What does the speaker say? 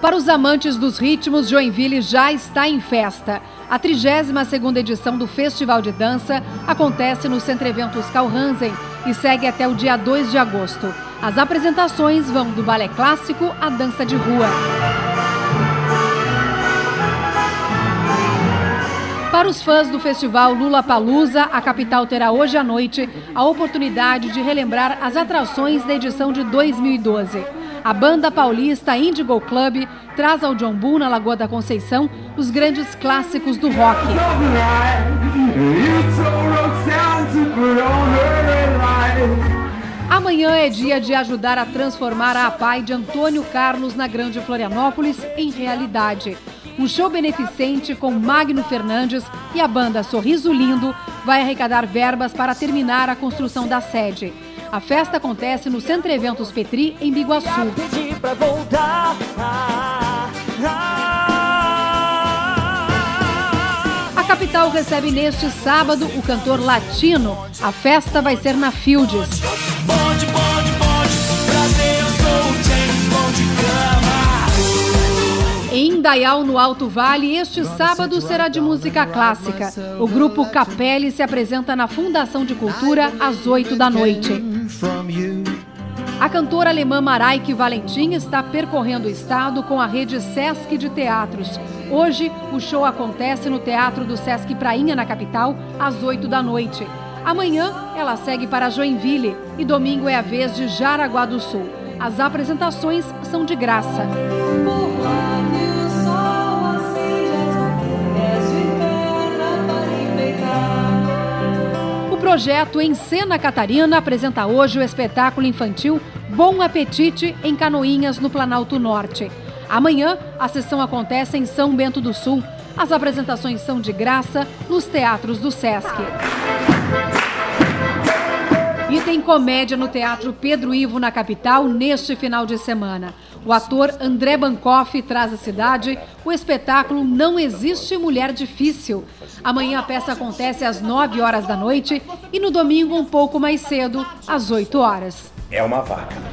Para os amantes dos ritmos, Joinville já está em festa. A 32ª edição do Festival de Dança acontece no Centro Eventos Calhansen e segue até o dia 2 de agosto. As apresentações vão do balé clássico à dança de rua. Para os fãs do festival Lula Palusa, a capital terá hoje à noite a oportunidade de relembrar as atrações da edição de 2012. A banda paulista Indigo Club traz ao John Bull, na Lagoa da Conceição, os grandes clássicos do rock. Amanhã é dia de ajudar a transformar a APAI de Antônio Carlos na Grande Florianópolis em realidade. Um show beneficente com Magno Fernandes e a banda Sorriso Lindo vai arrecadar verbas para terminar a construção da sede. A festa acontece no Centro Eventos Petri, em Biguaçu. A capital recebe neste sábado o cantor latino. A festa vai ser na Fields. Em Indaial, no Alto Vale, este sábado será de música clássica. O grupo Capelli se apresenta na Fundação de Cultura às 8 da noite. A cantora alemã Maraike Valentim está percorrendo o estado com a rede Sesc de Teatros. Hoje, o show acontece no Teatro do Sesc Prainha, na capital, às 8 da noite. Amanhã, ela segue para Joinville e domingo é a vez de Jaraguá do Sul. As apresentações são de graça. Projeto Em Cena Catarina apresenta hoje o espetáculo infantil Bom Apetite em Canoinhas, no Planalto Norte. Amanhã, a sessão acontece em São Bento do Sul. As apresentações são de graça nos teatros do Sesc. E tem comédia no Teatro Pedro Ivo, na capital, neste final de semana. O ator André Bancoff traz à cidade o espetáculo Não Existe Mulher Difícil. Amanhã a peça acontece às 9 horas da noite e no domingo um pouco mais cedo, às 8 horas. É uma vaca.